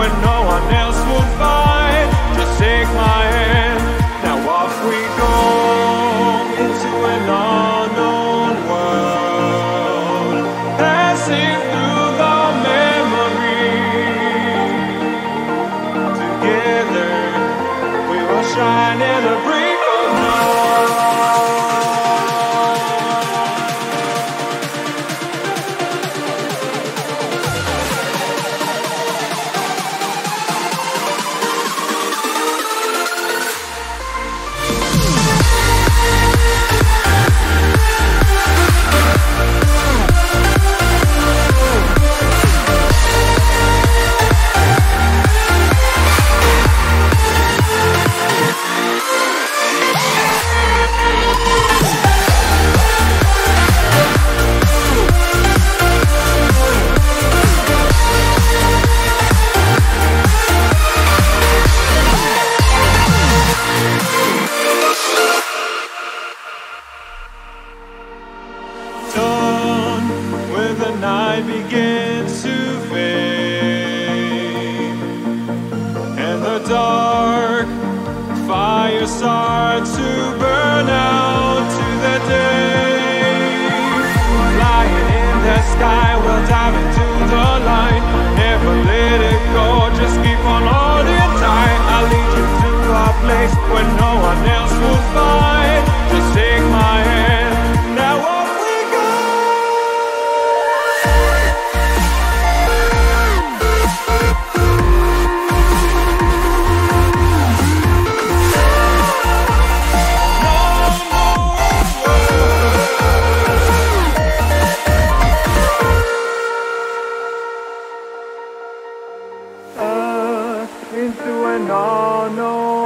when no one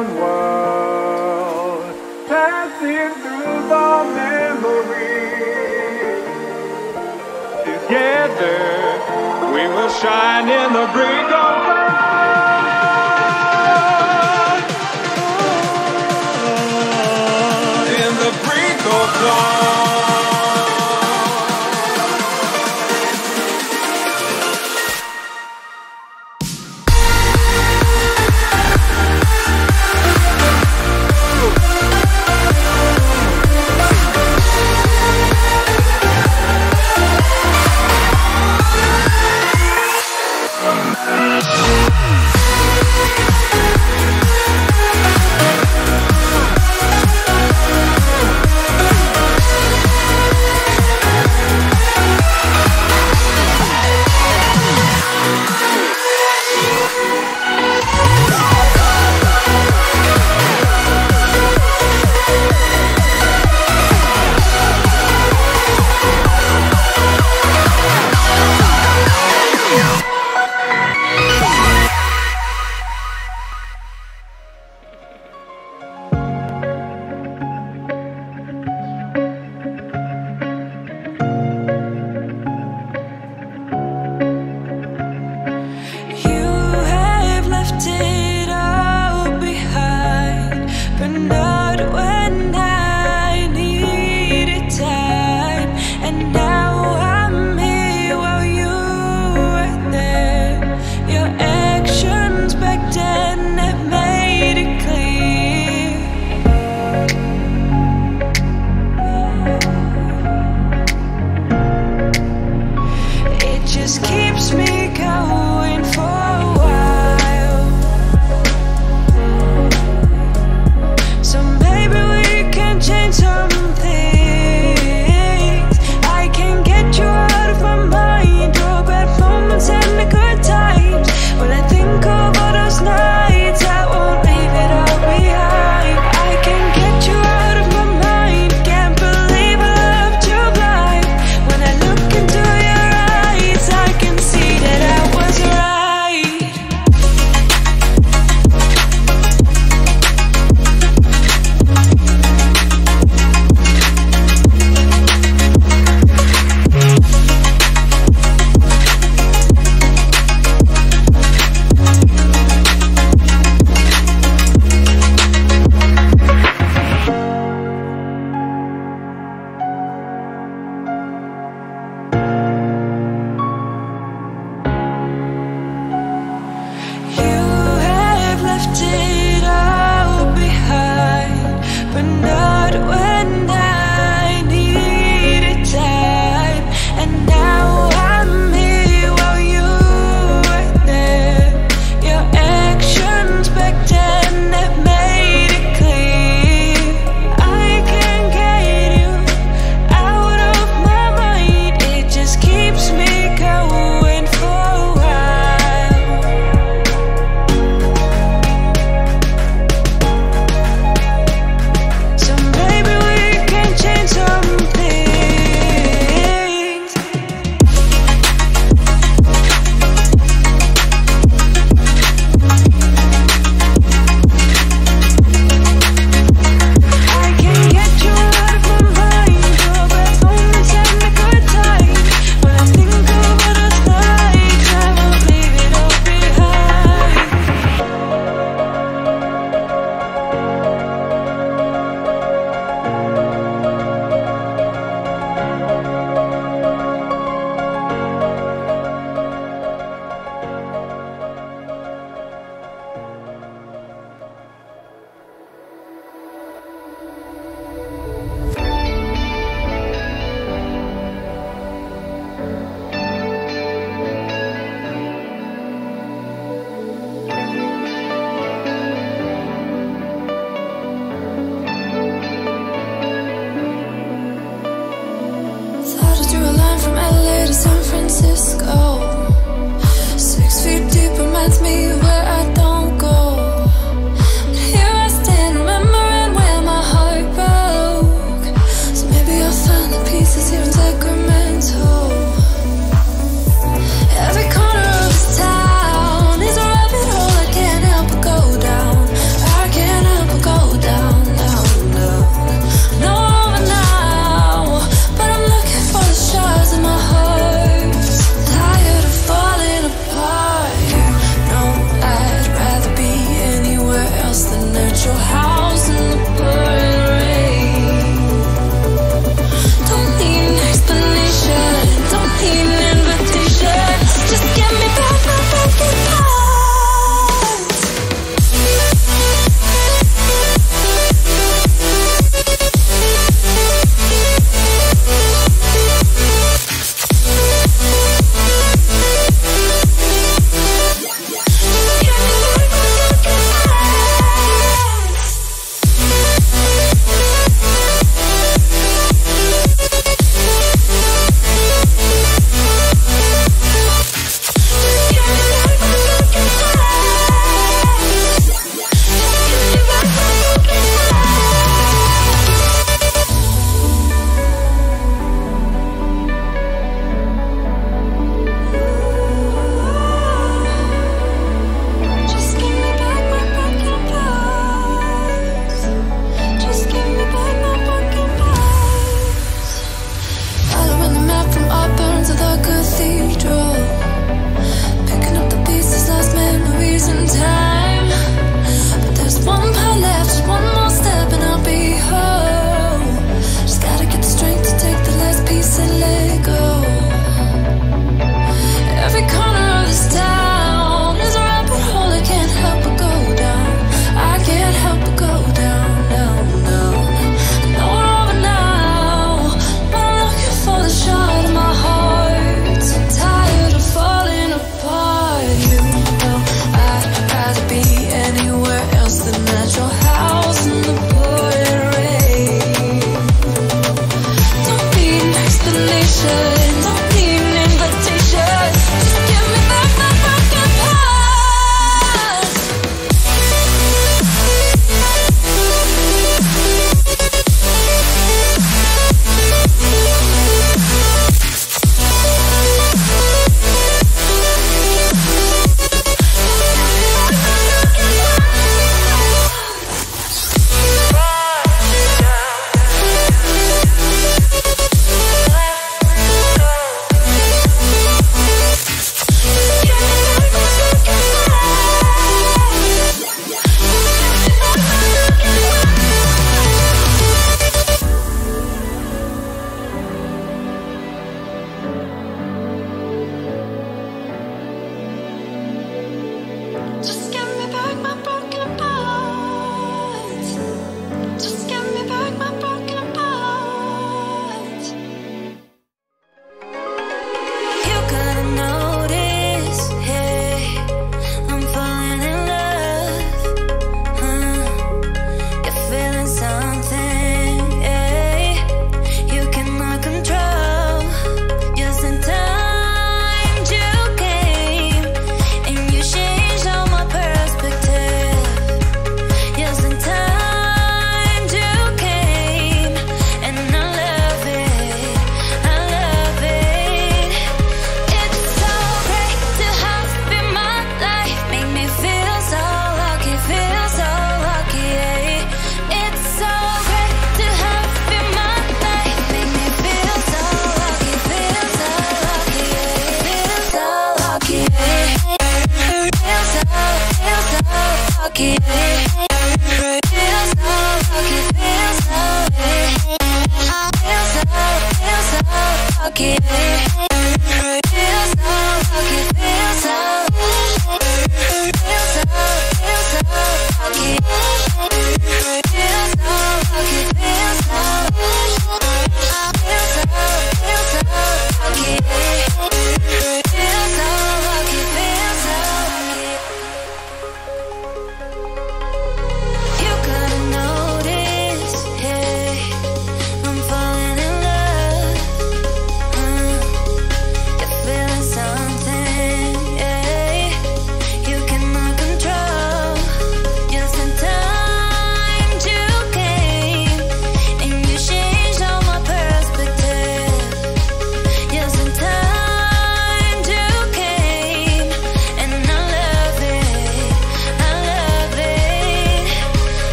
own world, passing through the memories. Together, we will shine in the break of dawn. In the break of dawn.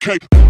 cake.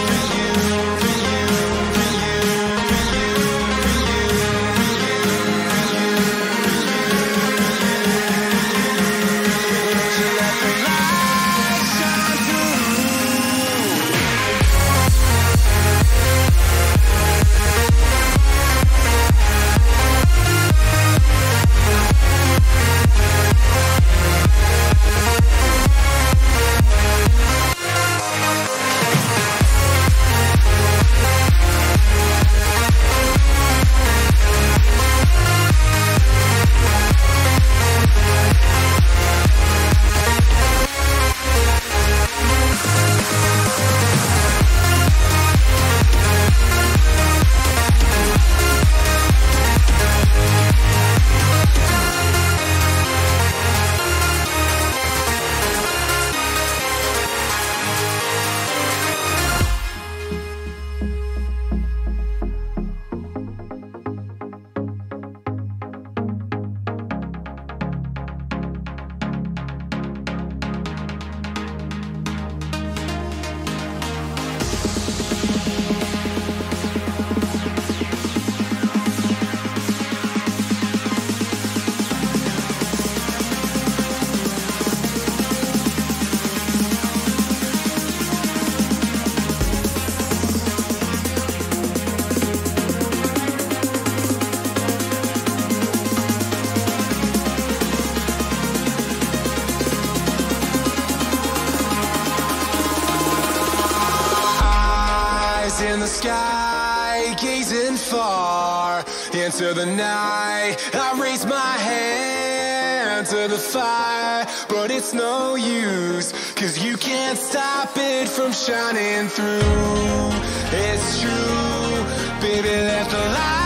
no use, cause you can't stop it from shining through. It's true, baby, let the light